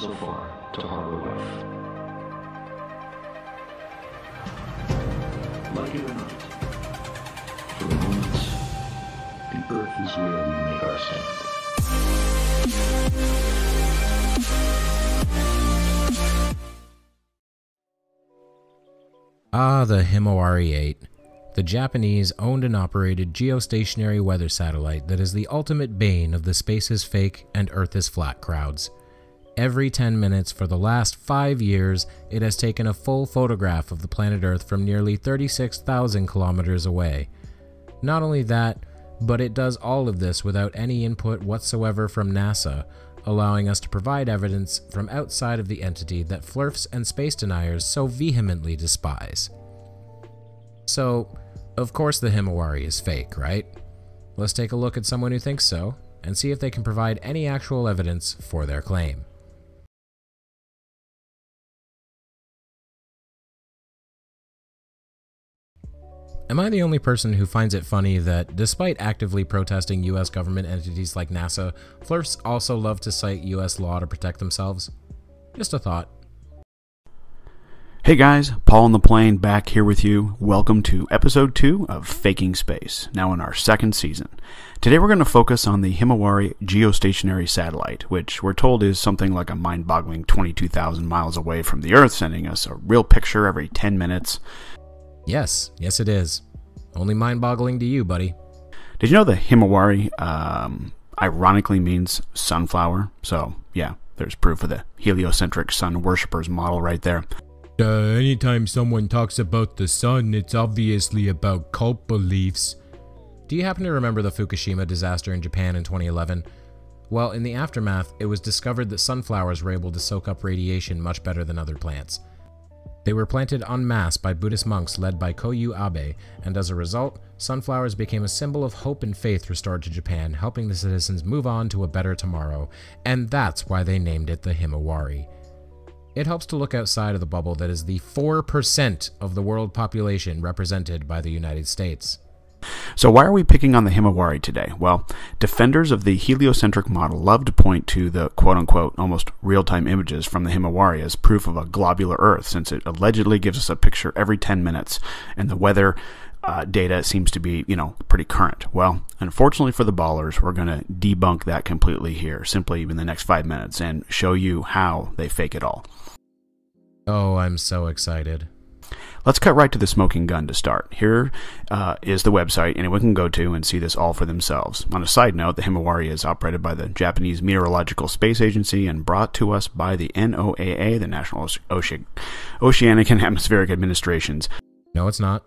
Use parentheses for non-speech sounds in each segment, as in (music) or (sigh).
so far to harbor life. Like it or not, for the moment, the Earth is where we make our stand. Ah, the Himawari 8. The Japanese owned and operated geostationary weather satellite that is the ultimate bane of the space is fake and Earth is flat crowds. Every 10 minutes for the last 5 years, it has taken a full photograph of the planet Earth from nearly 36,000 kilometers away. Not only that, but it does all of this without any input whatsoever from NASA, allowing us to provide evidence from outside of the entity that flerfs and space deniers so vehemently despise. So, of course, the Himawari is fake, right? Let's take a look at someone who thinks so and see if they can provide any actual evidence for their claim. Am I the only person who finds it funny that, despite actively protesting US government entities like NASA, flirts also love to cite US law to protect themselves? Just a thought. Hey guys, Paul on the plane back here with you. Welcome to episode 2 of Faking Space, now in our second season. Today we're going to focus on the Himawari geostationary satellite, which we're told is something like a mind boggling 22,000 miles away from the Earth, sending us a real picture every 10 minutes. Yes, yes, it is. Only mind boggling to you, buddy. Did you know the Himawari um, ironically means sunflower? So, yeah, there's proof of the heliocentric sun worshippers model right there. Uh, anytime someone talks about the sun, it's obviously about cult beliefs. Do you happen to remember the Fukushima disaster in Japan in 2011? Well, in the aftermath, it was discovered that sunflowers were able to soak up radiation much better than other plants. They were planted en masse by Buddhist monks led by Koyu Abe, and as a result, sunflowers became a symbol of hope and faith restored to Japan, helping the citizens move on to a better tomorrow, and that's why they named it the Himawari. It helps to look outside of the bubble that is the 4% of the world population represented by the United States. So, why are we picking on the Himawari today? Well, defenders of the heliocentric model love to point to the quote unquote almost real time images from the Himawari as proof of a globular Earth, since it allegedly gives us a picture every 10 minutes, and the weather uh, data seems to be, you know, pretty current. Well, unfortunately for the ballers, we're going to debunk that completely here, simply in the next five minutes, and show you how they fake it all. Oh, I'm so excited. Let's cut right to the smoking gun to start. Here uh, is the website anyone can go to and see this all for themselves. On a side note, the Himawari is operated by the Japanese Meteorological Space Agency and brought to us by the NOAA, the National Oce- Oceanic and Atmospheric Administrations. No, it's not.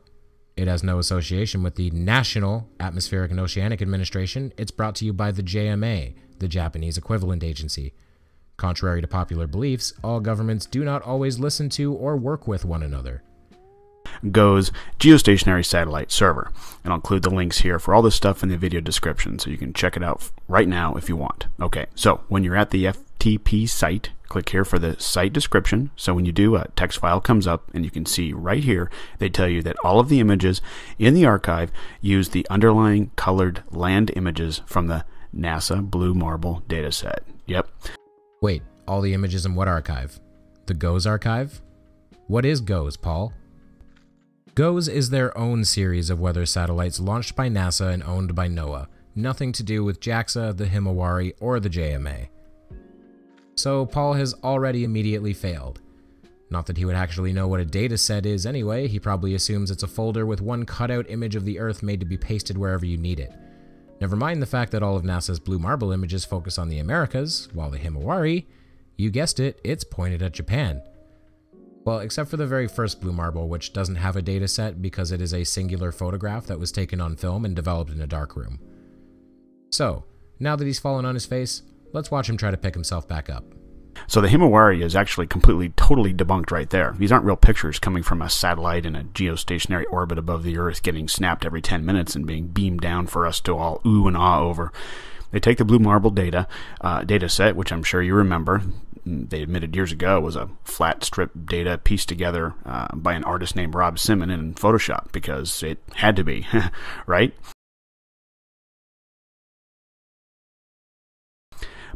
It has no association with the National Atmospheric and Oceanic Administration. It's brought to you by the JMA, the Japanese equivalent agency. Contrary to popular beliefs, all governments do not always listen to or work with one another. GOES geostationary satellite server. And I'll include the links here for all this stuff in the video description so you can check it out right now if you want. Okay, so when you're at the FTP site, click here for the site description. So when you do, a text file comes up and you can see right here, they tell you that all of the images in the archive use the underlying colored land images from the NASA Blue Marble dataset. Yep. Wait, all the images in what archive? The GOES archive? What is GOES, Paul? GOES is their own series of weather satellites launched by NASA and owned by NOAA, nothing to do with JAXA, the Himawari, or the JMA. So Paul has already immediately failed. Not that he would actually know what a data set is anyway, he probably assumes it's a folder with one cutout image of the Earth made to be pasted wherever you need it. Never mind the fact that all of NASA's blue marble images focus on the Americas, while the Himawari, you guessed it, it's pointed at Japan. Well, except for the very first blue marble, which doesn't have a data set because it is a singular photograph that was taken on film and developed in a dark room. So, now that he's fallen on his face, let's watch him try to pick himself back up. So the Himawari is actually completely, totally debunked right there. These aren't real pictures coming from a satellite in a geostationary orbit above the Earth getting snapped every 10 minutes and being beamed down for us to all ooh and ah over. They take the Blue Marble data uh, data set, which I'm sure you remember. They admitted years ago was a flat strip data pieced together uh, by an artist named Rob Simmon in Photoshop because it had to be, (laughs) right?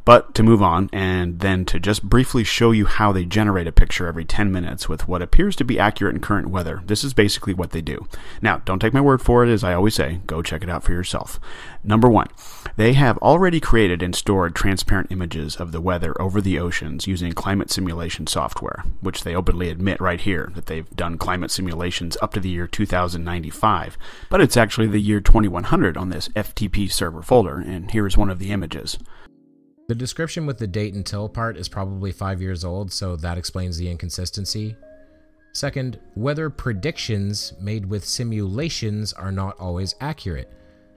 But to move on, and then to just briefly show you how they generate a picture every 10 minutes with what appears to be accurate in current weather, this is basically what they do. Now, don't take my word for it, as I always say, go check it out for yourself. Number one, they have already created and stored transparent images of the weather over the oceans using climate simulation software, which they openly admit right here that they've done climate simulations up to the year 2095. But it's actually the year 2100 on this FTP server folder, and here's one of the images. The description with the date until part is probably five years old, so that explains the inconsistency. Second, weather predictions made with simulations are not always accurate.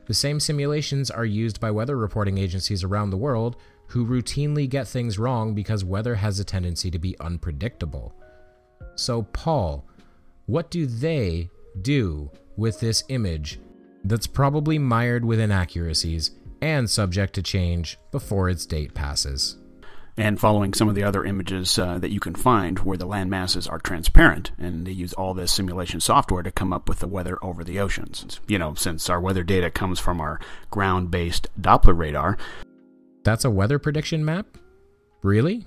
The same simulations are used by weather reporting agencies around the world who routinely get things wrong because weather has a tendency to be unpredictable. So, Paul, what do they do with this image that's probably mired with inaccuracies and subject to change before its date passes. And following some of the other images uh, that you can find where the land masses are transparent, and they use all this simulation software to come up with the weather over the oceans. You know, since our weather data comes from our ground based Doppler radar. That's a weather prediction map? Really?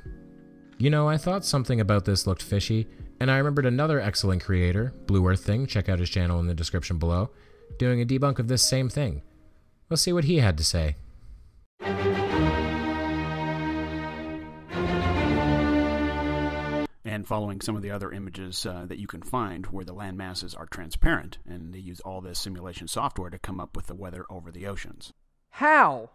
You know, I thought something about this looked fishy, and I remembered another excellent creator, Blue Earth Thing, check out his channel in the description below, doing a debunk of this same thing. Let's see what he had to say. And following some of the other images uh, that you can find where the land masses are transparent, and they use all this simulation software to come up with the weather over the oceans. How?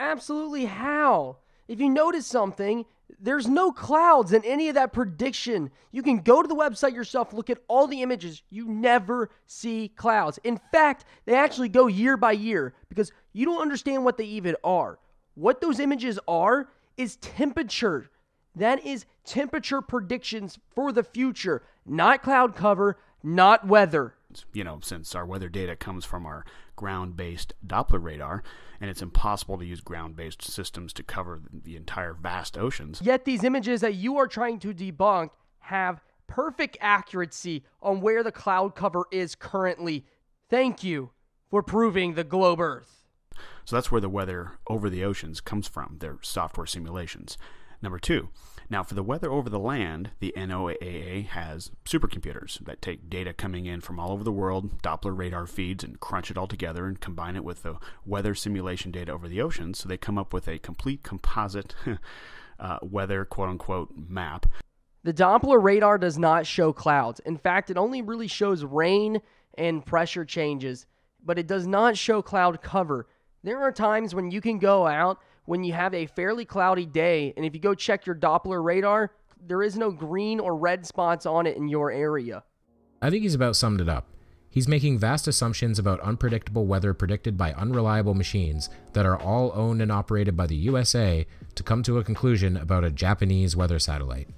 Absolutely how? If you notice something, there's no clouds in any of that prediction. You can go to the website yourself, look at all the images. You never see clouds. In fact, they actually go year by year because you don't understand what they even are. What those images are is temperature. That is temperature predictions for the future, not cloud cover, not weather. You know, since our weather data comes from our ground based Doppler radar, and it's impossible to use ground based systems to cover the entire vast oceans. Yet these images that you are trying to debunk have perfect accuracy on where the cloud cover is currently. Thank you for proving the globe Earth. So that's where the weather over the oceans comes from, their software simulations. Number two, now for the weather over the land, the NOAA has supercomputers that take data coming in from all over the world, Doppler radar feeds, and crunch it all together and combine it with the weather simulation data over the oceans. So they come up with a complete composite (laughs) uh, weather, quote unquote, map. The Doppler radar does not show clouds. In fact, it only really shows rain and pressure changes, but it does not show cloud cover. There are times when you can go out when you have a fairly cloudy day, and if you go check your Doppler radar, there is no green or red spots on it in your area. I think he's about summed it up. He's making vast assumptions about unpredictable weather predicted by unreliable machines that are all owned and operated by the USA to come to a conclusion about a Japanese weather satellite.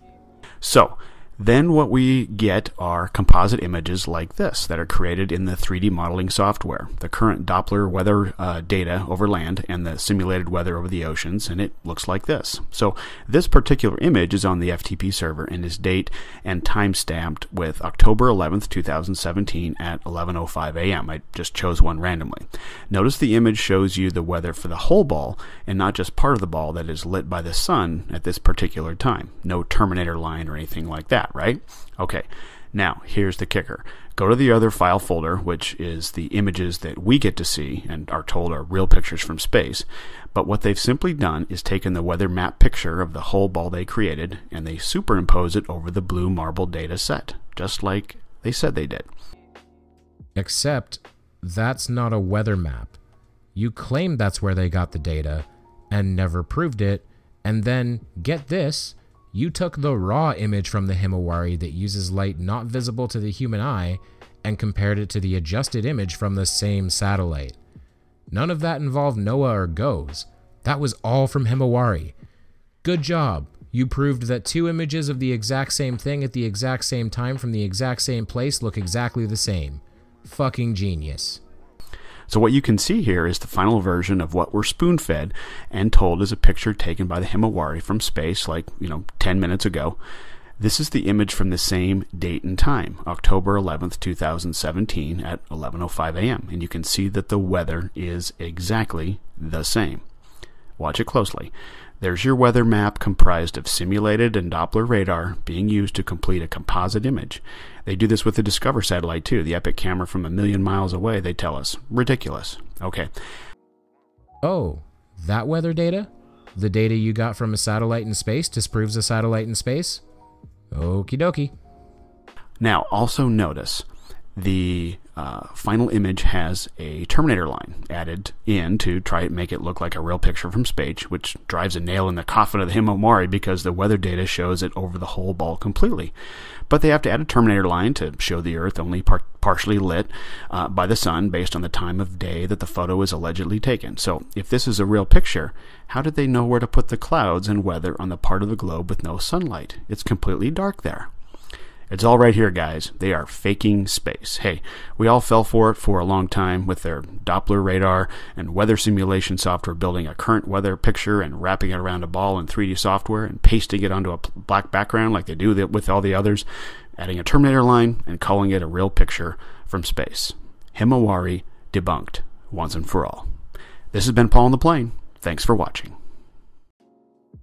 So, then what we get are composite images like this that are created in the 3D modeling software. The current Doppler weather uh, data over land and the simulated weather over the oceans, and it looks like this. So this particular image is on the FTP server and is date and time stamped with October 11th, 2017 at 11:05 a.m. I just chose one randomly. Notice the image shows you the weather for the whole ball and not just part of the ball that is lit by the sun at this particular time. No terminator line or anything like that that, right? Okay. Now, here's the kicker. Go to the other file folder, which is the images that we get to see and are told are real pictures from space. But what they've simply done is taken the weather map picture of the whole ball they created and they superimpose it over the blue marble data set, just like they said they did. Except that's not a weather map. You claim that's where they got the data and never proved it, and then, get this, you took the raw image from the Himawari that uses light not visible to the human eye and compared it to the adjusted image from the same satellite. None of that involved NOAA or GOES. That was all from Himawari. Good job. You proved that two images of the exact same thing at the exact same time from the exact same place look exactly the same. Fucking genius. So what you can see here is the final version of what we're spoon-fed and told is a picture taken by the Himawari from space like, you know, 10 minutes ago. This is the image from the same date and time, October 11th, 2017 at 11:05 a.m. and you can see that the weather is exactly the same. Watch it closely. There's your weather map comprised of simulated and Doppler radar being used to complete a composite image. They do this with the DSCOVR satellite too, the Epic camera from a million miles away, they tell us. Ridiculous. Okay. Oh, that weather data? The data you got from a satellite in space disproves a satellite in space? Okie dokie. Now, also notice the uh, final image has a Terminator line added in to try and make it look like a real picture from space, which drives a nail in the coffin of the Himawari because the weather data shows it over the whole ball completely. But they have to add a Terminator line to show the Earth only par- partially lit uh, by the sun based on the time of day that the photo is allegedly taken. So, if this is a real picture, how did they know where to put the clouds and weather on the part of the globe with no sunlight? It's completely dark there. It's all right here, guys. They are faking space. Hey, we all fell for it for a long time with their Doppler radar and weather simulation software building a current weather picture and wrapping it around a ball in 3D software and pasting it onto a black background like they do with all the others, adding a Terminator line and calling it a real picture from space. Himawari debunked once and for all. This has been Paul on the Plane. Thanks for watching.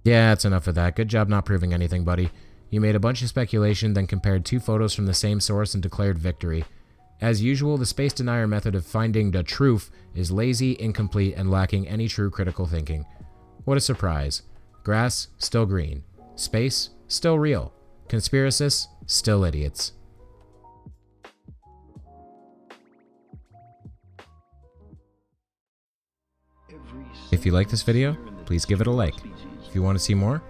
Yeah, that's enough of that. Good job not proving anything, buddy. You made a bunch of speculation, then compared two photos from the same source and declared victory. As usual, the space denier method of finding the truth is lazy, incomplete, and lacking any true critical thinking. What a surprise. Grass, still green. Space, still real. Conspiracists, still idiots. If you like this video, please give it a like. If you want to see more,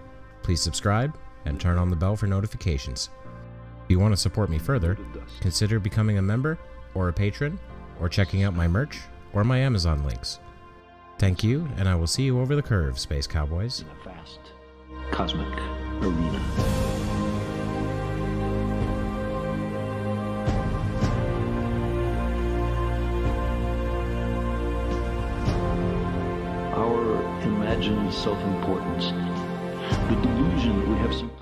please subscribe and turn on the bell for notifications. If you want to support me further, consider becoming a member or a patron or checking out my merch or my Amazon links. Thank you, and I will see you over the curve, Space Cowboys. In a vast cosmic arena. Our imagined self importance, the delusion that we have some